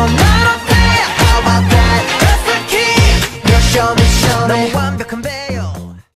건 난 어때? How about that? That's the key. 너 show me, show me.